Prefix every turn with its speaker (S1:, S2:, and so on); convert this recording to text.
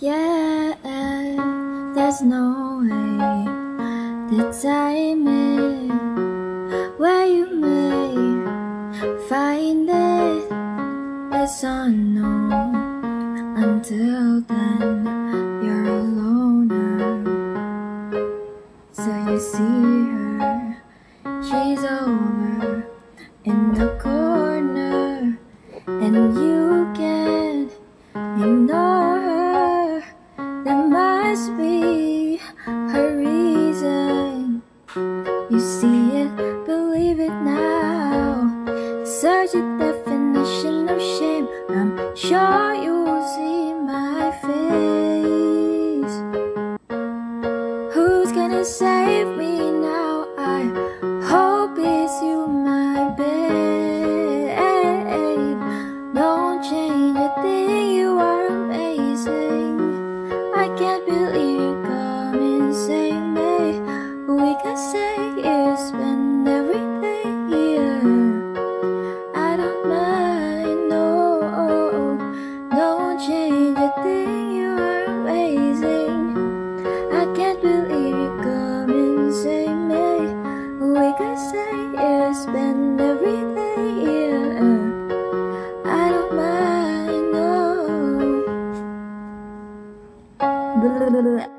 S1: Yeah, there's no way the timing where you may find it. is unknown. Until then, you're a loner. So you see her, she's over in the corner, and you can't ignore her must be her reason. You see it, believe it now. Such a definition of shame. I'm sure you will see my face. Who's gonna save me? can't believe you come and say me. We can say yes, spend every day. here. I don't mind, no, don't change a thing. You are amazing. I can't believe you come and say me. We can say it's been every day. Blah, blah, blah.